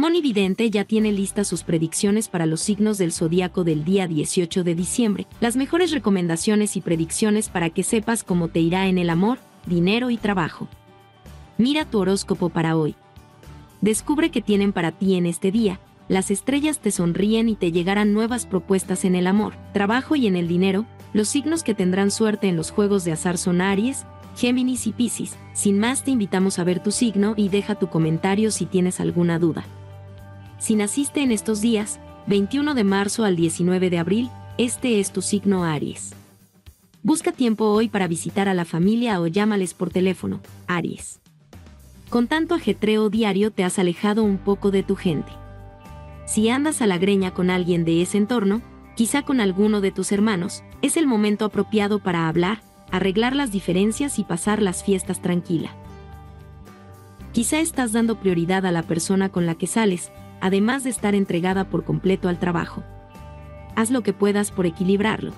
Moni Vidente ya tiene listas sus predicciones para los signos del zodíaco del día 18 de diciembre, las mejores recomendaciones y predicciones para que sepas cómo te irá en el amor, dinero y trabajo. Mira tu horóscopo para hoy. Descubre qué tienen para ti en este día, las estrellas te sonríen y te llegarán nuevas propuestas en el amor, trabajo y en el dinero, los signos que tendrán suerte en los juegos de azar son Aries, Géminis y Piscis. Sin más te invitamos a ver tu signo y deja tu comentario si tienes alguna duda. Si naciste en estos días, 21 de marzo al 19 de abril, este es tu signo Aries. Busca tiempo hoy para visitar a la familia o llámales por teléfono, Aries. Con tanto ajetreo diario te has alejado un poco de tu gente. Si andas a la greña con alguien de ese entorno, quizá con alguno de tus hermanos, es el momento apropiado para hablar, arreglar las diferencias y pasar las fiestas tranquila. Quizá estás dando prioridad a la persona con la que sales, además de estar entregada por completo al trabajo. Haz lo que puedas por equilibrarlo.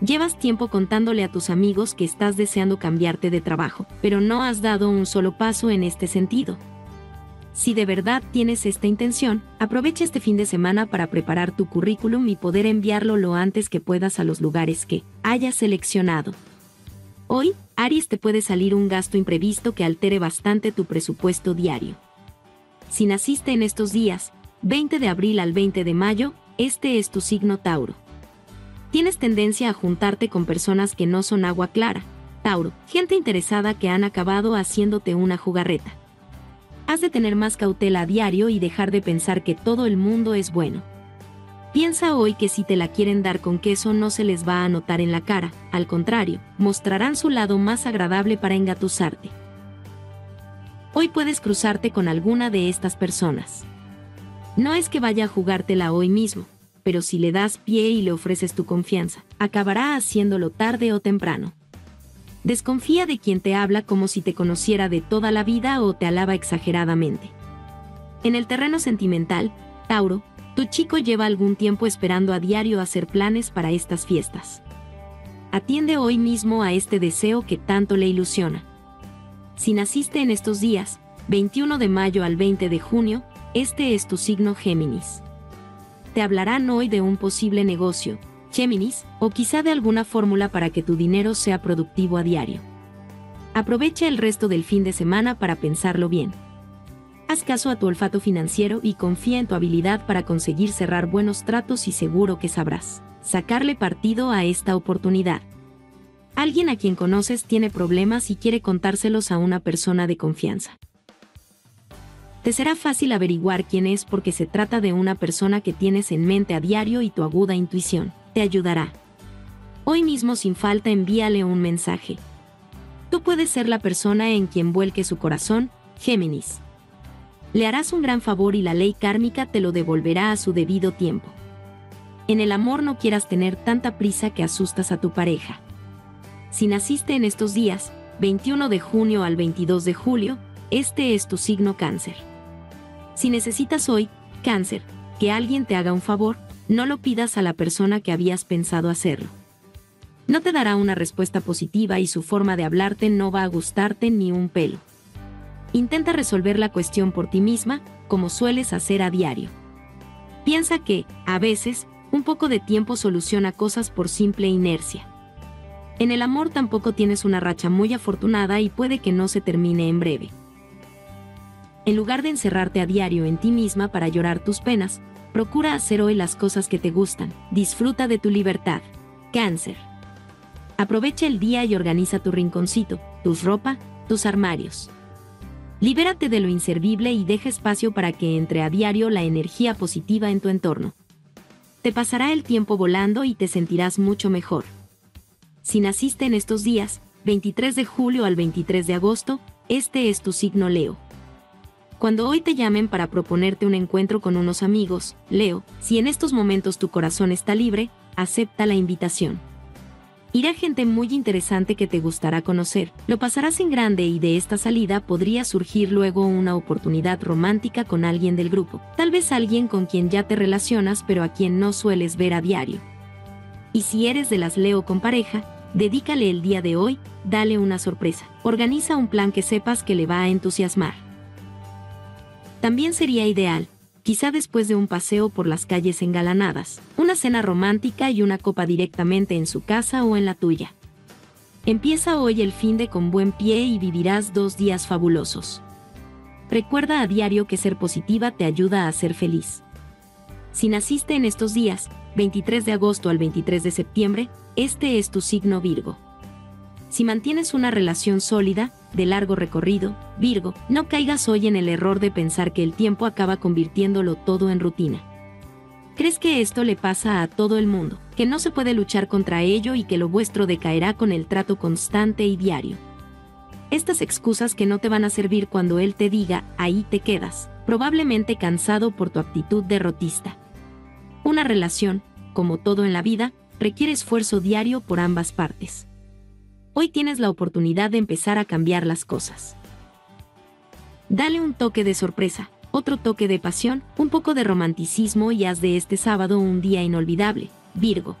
Llevas tiempo contándole a tus amigos que estás deseando cambiarte de trabajo, pero no has dado un solo paso en este sentido. Si de verdad tienes esta intención, aprovecha este fin de semana para preparar tu currículum y poder enviarlo lo antes que puedas a los lugares que hayas seleccionado. Hoy, Aries te puede salir un gasto imprevisto que altere bastante tu presupuesto diario. Si naciste en estos días, 20 de abril al 20 de mayo, este es tu signo Tauro. Tienes tendencia a juntarte con personas que no son agua clara. Tauro, gente interesada que han acabado haciéndote una jugarreta. Has de tener más cautela a diario y dejar de pensar que todo el mundo es bueno. Piensa hoy que si te la quieren dar con queso no se les va a notar en la cara, al contrario, mostrarán su lado más agradable para engatusarte. Hoy puedes cruzarte con alguna de estas personas. No es que vaya a jugártela hoy mismo, pero si le das pie y le ofreces tu confianza, acabará haciéndolo tarde o temprano. Desconfía de quien te habla como si te conociera de toda la vida o te alaba exageradamente. En el terreno sentimental, Tauro, tu chico lleva algún tiempo esperando a diario hacer planes para estas fiestas. Atiende hoy mismo a este deseo que tanto le ilusiona. Si naciste en estos días, 21 de mayo al 20 de junio, este es tu signo Géminis. Te hablarán hoy de un posible negocio, Géminis, o quizá de alguna fórmula para que tu dinero sea productivo a diario. Aprovecha el resto del fin de semana para pensarlo bien. Haz caso a tu olfato financiero y confía en tu habilidad para conseguir cerrar buenos tratos y seguro que sabrás sacarle partido a esta oportunidad. Alguien a quien conoces tiene problemas y quiere contárselos a una persona de confianza. Te será fácil averiguar quién es porque se trata de una persona que tienes en mente a diario y tu aguda intuición te ayudará. Hoy mismo sin falta envíale un mensaje. Tú puedes ser la persona en quien vuelque su corazón, Géminis. Le harás un gran favor y la ley kármica te lo devolverá a su debido tiempo. En el amor no quieras tener tanta prisa que asustas a tu pareja. Si naciste en estos días, 21 de junio al 22 de julio, este es tu signo cáncer. Si necesitas hoy, cáncer, que alguien te haga un favor, no lo pidas a la persona que habías pensado hacerlo. No te dará una respuesta positiva y su forma de hablarte no va a gustarte ni un pelo. Intenta resolver la cuestión por ti misma, como sueles hacer a diario. Piensa que, a veces, un poco de tiempo soluciona cosas por simple inercia. En el amor tampoco tienes una racha muy afortunada y puede que no se termine en breve. En lugar de encerrarte a diario en ti misma para llorar tus penas, procura hacer hoy las cosas que te gustan, disfruta de tu libertad. Cáncer. Aprovecha el día y organiza tu rinconcito, tus ropa, tus armarios. Libérate de lo inservible y deja espacio para que entre a diario la energía positiva en tu entorno. Te pasará el tiempo volando y te sentirás mucho mejor. Si naciste en estos días, 23 de julio al 23 de agosto, este es tu signo Leo. Cuando hoy te llamen para proponerte un encuentro con unos amigos, Leo, si en estos momentos tu corazón está libre, acepta la invitación. Irá gente muy interesante que te gustará conocer, lo pasarás en grande y de esta salida podría surgir luego una oportunidad romántica con alguien del grupo, tal vez alguien con quien ya te relacionas pero a quien no sueles ver a diario. Y si eres de las Leo con pareja, dedícale el día de hoy, dale una sorpresa. Organiza un plan que sepas que le va a entusiasmar. También sería ideal, quizá después de un paseo por las calles engalanadas, una cena romántica y una copa directamente en su casa o en la tuya. Empieza hoy el fin de con buen pie y vivirás dos días fabulosos. Recuerda a diario que ser positiva te ayuda a ser feliz. Si naciste en estos días, 23 de agosto al 23 de septiembre, este es tu signo Virgo. Si mantienes una relación sólida, de largo recorrido, Virgo, no caigas hoy en el error de pensar que el tiempo acaba convirtiéndolo todo en rutina. ¿Crees que esto le pasa a todo el mundo, que no se puede luchar contra ello y que lo vuestro decaerá con el trato constante y diario? Estas excusas que no te van a servir cuando él te diga, ahí te quedas, probablemente cansado por tu actitud derrotista. Una relación, como todo en la vida, requiere esfuerzo diario por ambas partes. Hoy tienes la oportunidad de empezar a cambiar las cosas. Dale un toque de sorpresa, otro toque de pasión, un poco de romanticismo y haz de este sábado un día inolvidable, Virgo.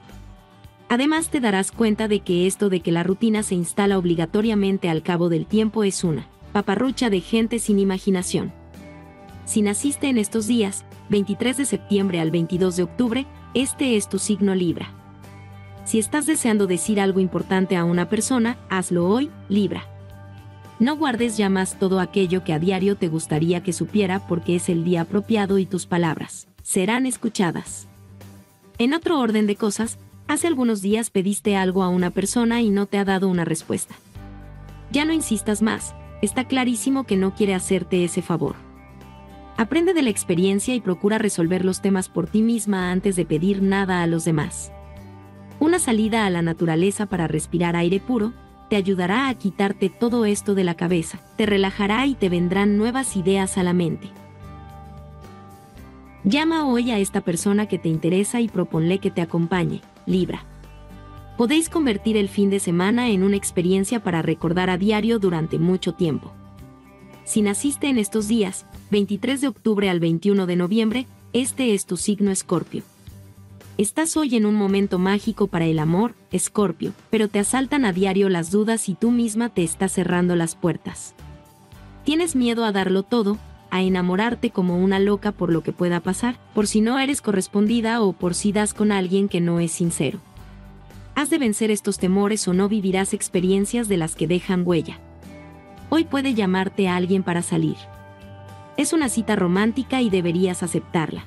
Además te darás cuenta de que esto de que la rutina se instala obligatoriamente al cabo del tiempo es una paparrucha de gente sin imaginación. Si naciste en estos días, 23 de septiembre al 22 de octubre, este es tu signo Libra. Si estás deseando decir algo importante a una persona, hazlo hoy, Libra. No guardes ya más todo aquello que a diario te gustaría que supiera porque es el día apropiado y tus palabras serán escuchadas. En otro orden de cosas, hace algunos días pediste algo a una persona y no te ha dado una respuesta. Ya no insistas más, está clarísimo que no quiere hacerte ese favor. Aprende de la experiencia y procura resolver los temas por ti misma antes de pedir nada a los demás. Una salida a la naturaleza para respirar aire puro, te ayudará a quitarte todo esto de la cabeza, te relajará y te vendrán nuevas ideas a la mente. Llama hoy a esta persona que te interesa y proponle que te acompañe, Libra. Podéis convertir el fin de semana en una experiencia para recordar a diario durante mucho tiempo. Si naciste en estos días, 23 de octubre al 21 de noviembre, este es tu signo Escorpio. Estás hoy en un momento mágico para el amor, Escorpio, pero te asaltan a diario las dudas y tú misma te estás cerrando las puertas. Tienes miedo a darlo todo, a enamorarte como una loca por lo que pueda pasar, por si no eres correspondida o por si das con alguien que no es sincero. Has de vencer estos temores o no vivirás experiencias de las que dejan huella. Hoy puede llamarte a alguien para salir. Es una cita romántica y deberías aceptarla.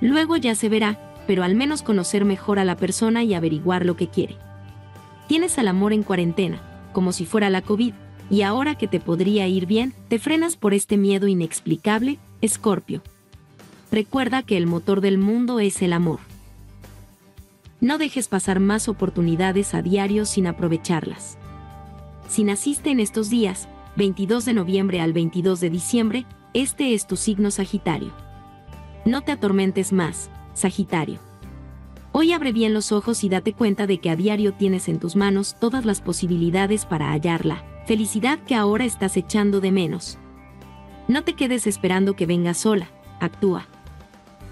Luego ya se verá, pero al menos conocer mejor a la persona y averiguar lo que quiere. Tienes al amor en cuarentena, como si fuera la COVID, y ahora que te podría ir bien, te frenas por este miedo inexplicable, Escorpio. Recuerda que el motor del mundo es el amor. No dejes pasar más oportunidades a diario sin aprovecharlas. Si naciste en estos días, 22 de noviembre al 22 de diciembre, este es tu signo Sagitario. No te atormentes más, Sagitario. Hoy abre bien los ojos y date cuenta de que a diario tienes en tus manos todas las posibilidades para hallarla, felicidad que ahora estás echando de menos. No te quedes esperando que venga sola, actúa.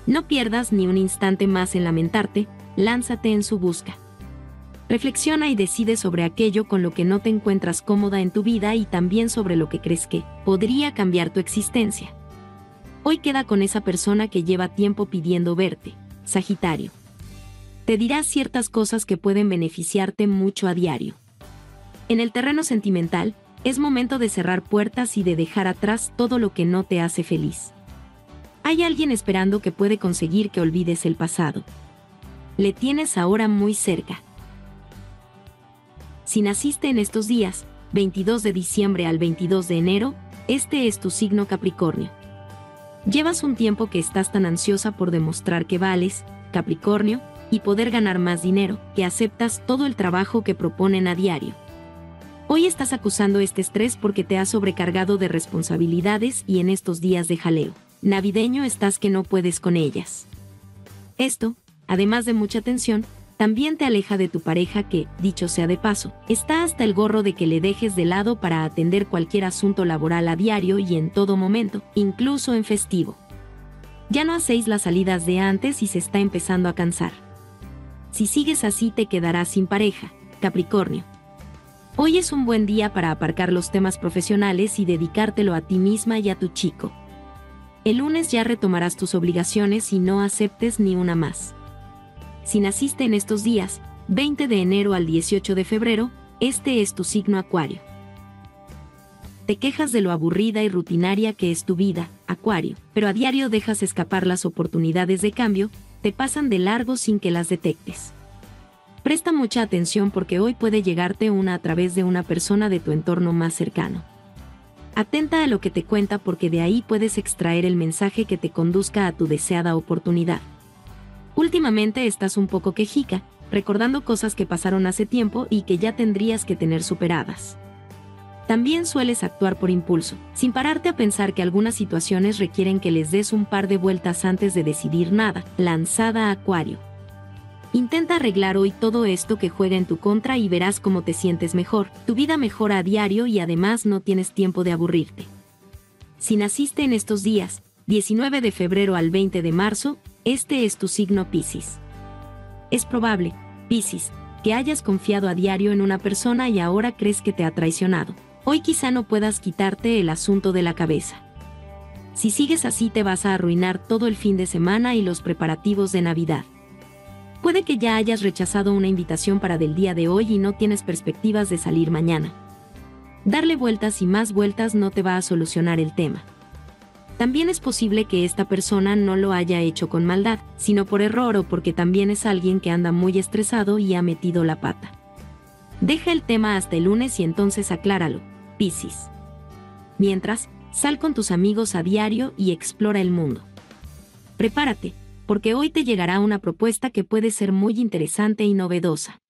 No pierdas ni un instante más en lamentarte, lánzate en su busca. Reflexiona y decide sobre aquello con lo que no te encuentras cómoda en tu vida y también sobre lo que crees que podría cambiar tu existencia. Hoy queda con esa persona que lleva tiempo pidiendo verte, Sagitario. Te dirá ciertas cosas que pueden beneficiarte mucho a diario. En el terreno sentimental, es momento de cerrar puertas y de dejar atrás todo lo que no te hace feliz. Hay alguien esperando que puede conseguir que olvides el pasado. Le tienes ahora muy cerca. Si naciste en estos días, 22 de diciembre al 22 de enero, este es tu signo Capricornio. Llevas un tiempo que estás tan ansiosa por demostrar que vales, Capricornio, y poder ganar más dinero, que aceptas todo el trabajo que proponen a diario. Hoy estás acusando este estrés porque te has sobrecargado de responsabilidades y en estos días de jaleo navideño estás que no puedes con ellas. Esto, además de mucha tensión, también te aleja de tu pareja que, dicho sea de paso, está hasta el gorro de que le dejes de lado para atender cualquier asunto laboral a diario y en todo momento, incluso en festivo. Ya no hacéis las salidas de antes y se está empezando a cansar. Si sigues así te quedarás sin pareja, Capricornio. Hoy es un buen día para aparcar los temas profesionales y dedicártelo a ti misma y a tu chico. El lunes ya retomarás tus obligaciones y no aceptes ni una más. Si naciste en estos días, 20 de enero al 18 de febrero, este es tu signo Acuario. Te quejas de lo aburrida y rutinaria que es tu vida, Acuario, pero a diario dejas escapar las oportunidades de cambio, te pasan de largo sin que las detectes. Presta mucha atención porque hoy puede llegarte una a través de una persona de tu entorno más cercano. Atenta a lo que te cuenta porque de ahí puedes extraer el mensaje que te conduzca a tu deseada oportunidad. Últimamente estás un poco quejica, recordando cosas que pasaron hace tiempo y que ya tendrías que tener superadas. También sueles actuar por impulso, sin pararte a pensar que algunas situaciones requieren que les des un par de vueltas antes de decidir nada, lanzada Acuario. Intenta arreglar hoy todo esto que juega en tu contra y verás cómo te sientes mejor, tu vida mejora a diario y además no tienes tiempo de aburrirte. Si naciste en estos días, 19 de febrero al 20 de marzo, este es tu signo Piscis. Es probable, Piscis, que hayas confiado a diario en una persona y ahora crees que te ha traicionado. Hoy quizá no puedas quitarte el asunto de la cabeza. Si sigues así te vas a arruinar todo el fin de semana y los preparativos de Navidad. Puede que ya hayas rechazado una invitación para del día de hoy y no tienes perspectivas de salir mañana. Darle vueltas y más vueltas no te va a solucionar el tema. También es posible que esta persona no lo haya hecho con maldad, sino por error o porque también es alguien que anda muy estresado y ha metido la pata. Deja el tema hasta el lunes y entonces acláralo, Piscis. Mientras, sal con tus amigos a diario y explora el mundo. Prepárate, porque hoy te llegará una propuesta que puede ser muy interesante y novedosa.